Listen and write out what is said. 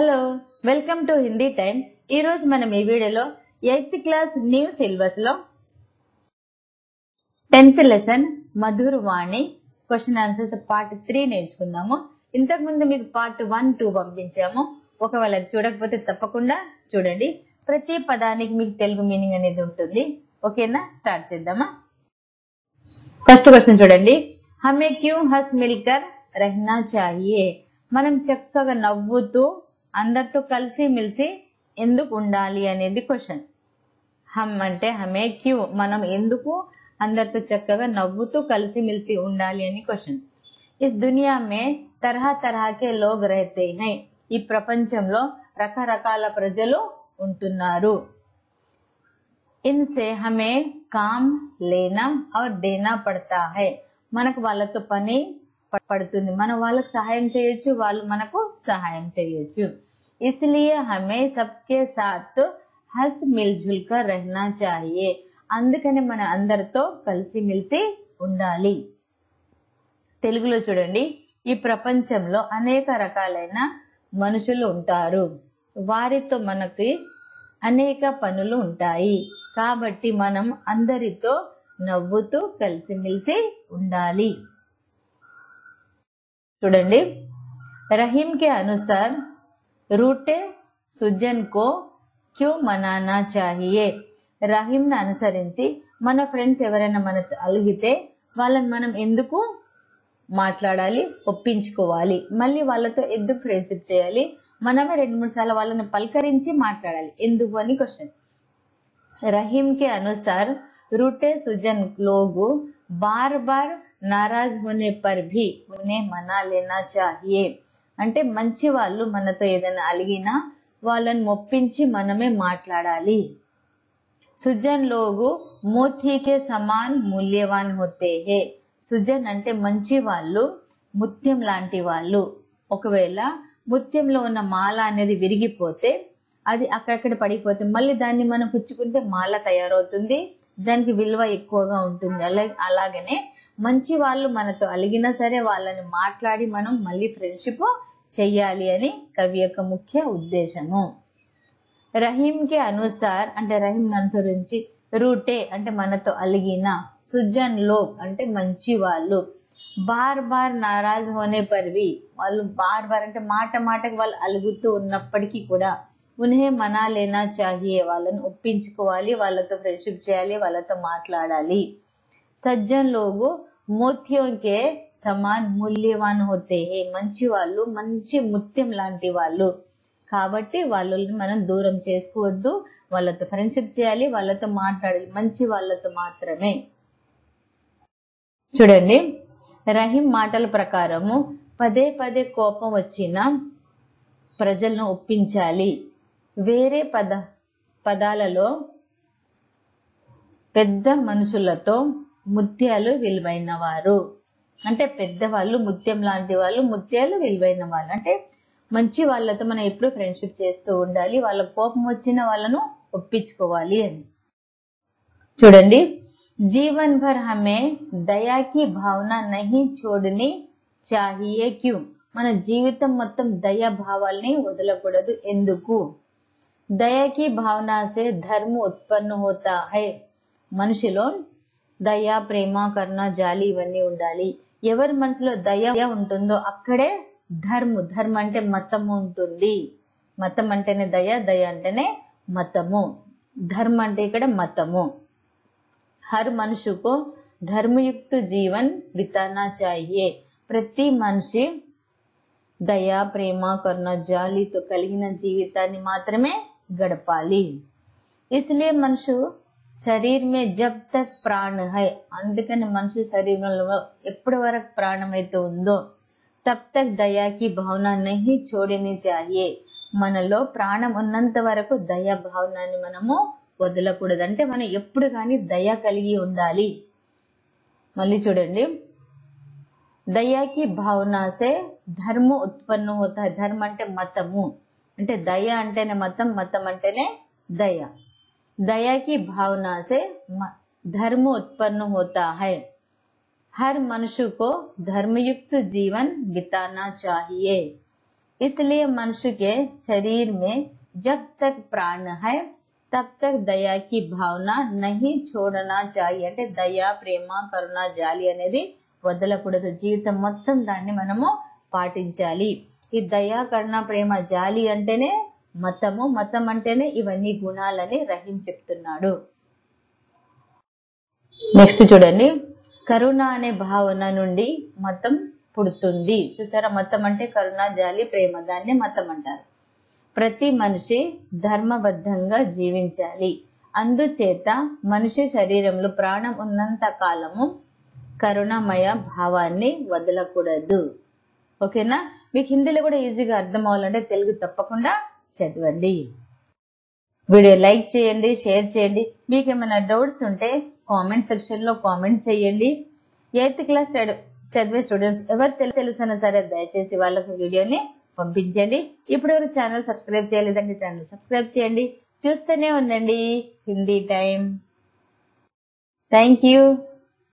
Hello welcome to Hindi time ఈ రోజు మనం ఈ వీడియోలో ఎయిత్ క్లాస్ న్యూ సిలబస్లో tenth lesson Madhur Vani question answers part three నేర్చుకుందాము. ఇంతకు ముందు మీకు పార్ట్ వన్ టూ పంపించాము. ఒకవేళ అది చూడకపోతే తప్పకుండా చూడండి. ప్రతి పదానికి మీకు తెలుగు మీనింగ్ అనేది ఉంటుంది. ఓకేనా? స్టార్ట్ చేద్దామా? ఫస్ట్ క్వశ్చన్ చూడండి. హమే క్యూ హస్ మిల్కర్ రహనా చాహియే? మనం చక్కగా నవ్వుతూ అందరితో కలిసి మెలిసి ఎందుకు ఉండాలి అనేది క్వశ్చన్ హమ్ అంటే హమే క్యూ? మనం ఎందుకు అందరితో చక్కగా నవ్వుతూ కలిసి మెలిసి ఉండాలి అని క్వశ్చన్ ఇస్ దునియా మే తరహా తరహాకే లోగ్ రహతే హై. ఈ ప్రపంచంలో రకరకాల ప్రజలు ఉంటున్నారు. ఇన్సే హమే కామ్ లేనా और దేనా పడతా హై. మనకు వాళ్ళతో పని పడుతుంది. మనం వాళ్ళకి సహాయం చేయొచ్చు. వాళ్ళు మనకు సహాయం చేయొచ్చు इसलिए हमें सबके साथ హస్ మిల్జుల్ కర్ రహనా చాహియే అందుకని మన అందరితో కలిసిమెలిసి ఉండాలి తెలుగులో చూడండి ఈ ప్రపంచంలో అనేక రకాలైన మనుషులు ఉంటారు వారితో మనకి అనేక పనులు ఉంటాయి కాబట్టి మనం అందరితో నవ్వుతూ కలిసిమెలిసి ఉండాలి చూడండి రహీం కే అనుసార్ రూటే సుజన్ కో క్యూ మనానా చాహియే రహీం అనుసరించి మన ఫ్రెండ్స్ ఎవరైనా మన అలిగితే వాళ్ళని మనం ఎందుకు మాట్లాడాలి ఒప్పించుకోవాలి మళ్ళీ వాళ్ళతో ఎందుకు ఫ్రెండ్షిప్ చేయాలి మనమే రెండు మూడు సార్లు వాళ్ళని పలకరించి మాట్లాడాలి ఎందుకు అని క్వశ్చన్ रहीम के अनुसार रूटे सुजन लोग बार बार नाराज होने पर भी उन्हें मना लेना चाहिए అంటే మంచి వాళ్ళు మనతో ఏదైనా అలిగినా వాళ్ళని మొప్పించి మనమే మాట్లాడాలి. సుజన్ లోగు మోతీకే సమాన్ మూల్యవాన్ హోతే హే సుజన్ అంటే మంచి వాళ్ళు ముత్యం లాంటి వాళ్ళు. ఒకవేళ ముత్యంలో ఉన్న మాల అనేది విరిగిపోతే అది అక్కడక్కడ పడిపోతే మళ్ళీ దాన్ని మనం పుచ్చుకుంటే మాల తయారవుతుంది. దానికి విలువ ఎక్కువగా ఉంటుంది. అలాగే అలాగనే మంచి వాళ్ళు మనతో అలిగినా సరే వాళ్ళని మాట్లాడి మనం మళ్ళీ ఫ్రెండ్షిప్ చెయ్యాలి అని కవి యొక్క ముఖ్య ఉద్దేశము. రహీం కే అనుసార్ అంటే రహీం అనుసరించి రూటే అంటే మనతో అలిగిన సుజన్ లోక్ అంటే మంచి వాళ్ళు. బార్ బార్ నారాజ్ హోనే పర్వి. వాళ్ళు బార్ బార్ అంటే మాట మాటకు వాళ్ళు అలుగుతూ ఉన్నప్పటికీ కూడా ఉన్హే మనా లేనా చాహియే వాళ్ళని ఒప్పించుకోవాలి వాళ్ళతో ఫ్రెండ్షిప్ చేయాలి వాళ్ళతో మాట్లాడాలి. సజ్జన్ లోగు మోత్యం సమాన్ మూల్యవాన్ హోతే. హే మంచి వాళ్ళు మంచి ముత్యం లాంటి వాళ్ళు. కాబట్టి వాళ్ళని మనం దూరం చేసుకోవద్దు. వాళ్ళతో ఫ్రెండ్షిప్ చేయాలి వాళ్ళతో మాట్లాడాలి. మంచి వాళ్ళతో మాత్రమే. చూడండి. రహీం మాటల ప్రకారము పదే పదే కోపం వచ్చిన ప్రజలను ఒప్పించాలి. వేరే పద పదాలలో పెద్ద మనుషులతో ముత్యాలు విలువైన వారు అంటే పెద్దవాళ్ళు ముత్యం లాంటి వాళ్ళు ముత్యాలు విలువైన వాళ్ళు అంటే మంచి వాళ్ళతో మనం ఎప్పుడు ఫ్రెండ్షిప్ చేస్తూ ఉండాలి. వాళ్ళ కోపం వచ్చిన వాళ్ళను ఒప్పించుకోవాలి అని. చూడండి. జీవన్ భర్ హమే దయాకి భావన నహి చూడని చాహియే క్యూ. మన జీవితం మొత్తం దయా భావాల్ని వదలకూడదు. ఎందుకు? దయాకి భావన సే ధర్మ ఉత్పన్న హోతా హై. మనిషిలో దయ ప్రేమ కరుణ జాలి ఇవన్నీ ఉండాలి. ఎవరి మనసులో దయ ఉంటుందో అక్కడే ధర్ము. ధర్మ అంటే మతము ఉంటుంది. మతం అంటేనే దయ దయ అంటేనే మతము. ధర్మ అంటే ఇక్కడ మతము. హర్ మనుషుకు ధర్మయుక్త జీవన్ బితానా చాయే. ప్రతి మనిషి దయ ప్రేమ కరుణ జాలితో కలిగిన జీవితాన్ని మాత్రమే గడపాలి. ఇస్లే మనుషు శరీర్ జబ్ తక్ ప్రాణ హై. అందుకని మనిషి శరీరంలో ఎప్పటి వరకు ప్రాణం అయితే ఉందో తబ్ తక్ దయాకి భావన నహి చూడని చాయే మనలో ప్రాణం ఉన్నంత వరకు దయా భావనాన్ని మనము వదలకూడదు. అంటే మనం ఎప్పుడు కానీ దయ కలిగి ఉండాలి. మళ్ళీ చూడండి. దయాకి భావనసే ధర్మ ఉత్పన్నం అవుతాయి ధర్మం అంటే మతము. అంటే దయ అంటేనే మతం మతం అంటేనే దయ. దయాకి భావన సే మ- ధర్మ ఉత్పన్న హోతా హై हर मनुष्य को धर्मयुक्त जीवन बिताना चाहिए इसलिए मनुष्य के शरीर में जब तक प्राण है तब तक దయా కి భావన నహి చూడనా చాయి అంటే దయ ప్రేమ కరుణ జాలి అనేది వదలకూడదు జీవితం మొత్తం దాన్ని మనము పాటించాలి ఈ దయా కరుణ ప్రేమ జాలి అంటేనే మతము మతం అంటేనే ఇవన్నీ గుణాలని రహీం చెప్తున్నాడు. నెక్స్ట్ చూడండి. కరుణ అనే భావన నుండి మతం పుడుతుంది. చూసారా? మతం అంటే కరుణ జాలి ప్రేమ. దాన్ని మతం అంటారు. ప్రతి మనిషి ధర్మబద్ధంగా జీవించాలి. అందుచేత మనిషి శరీరంలో ప్రాణం ఉన్నంత కాలము కరుణమయ భావాన్ని వదలకూడదు. ఓకేనా? మీకు హిందీలో కూడా ఈజీగా అర్థం అవ్వాలంటే తెలుగు తప్పకుండా చదవండి. వీడియో లైక్ చేయండి షేర్ చేయండి. మీకు ఏమైనా డౌట్స్ ఉంటే కామెంట్ సెక్షన్లో కామెంట్ చేయండి. ఎయిత్ క్లాస్ చదివే స్టూడెంట్స్ ఎవరు తెలు- తెలుసన్నా సరే దయచేసి వాళ్ళకు వీడియోని పంపించండి. ఇప్పుడు ఎవరు ఛానల్ సబ్స్క్రైబ్ చేయలేదంటే ఛానల్ సబ్స్క్రైబ్ చేయండి. చూస్తూనే ఉండండి. Hindi time thank you.